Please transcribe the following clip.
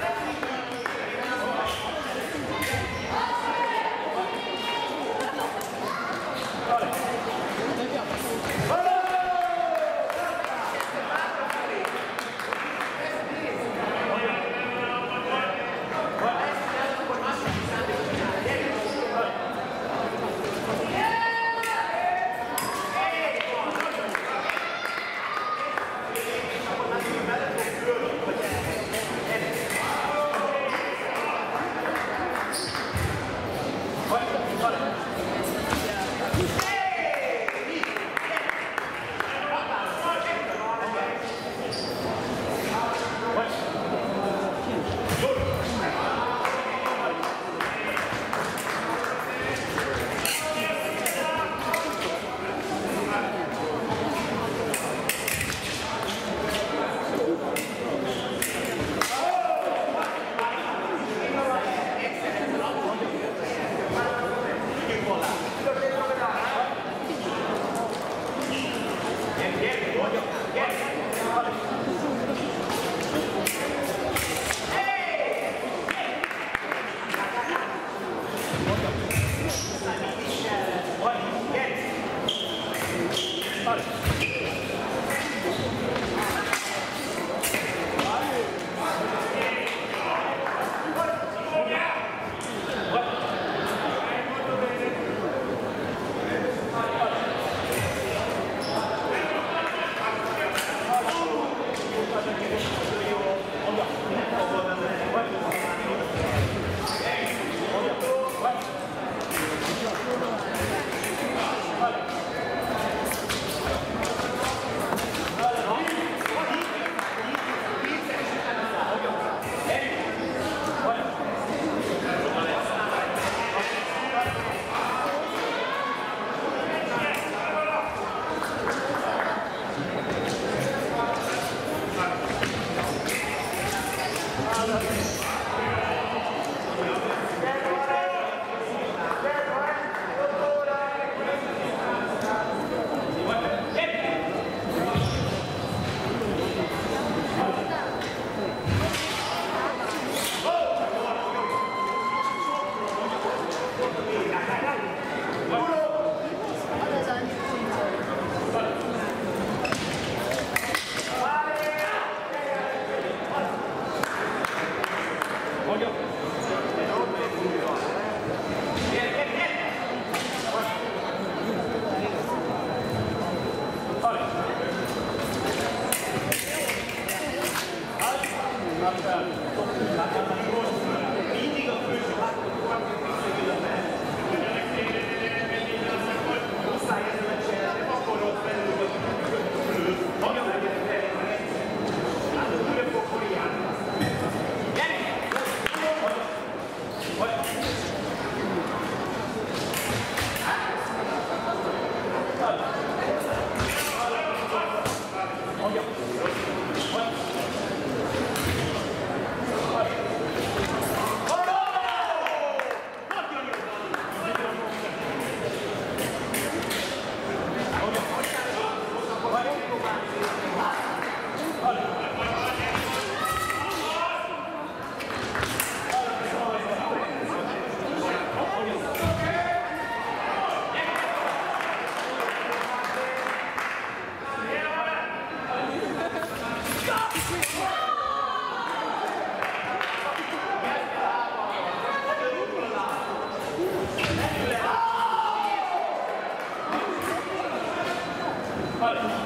Allez, calle. Cut it.